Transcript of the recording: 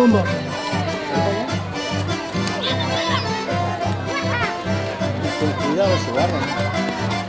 un. Con cuidado se barra.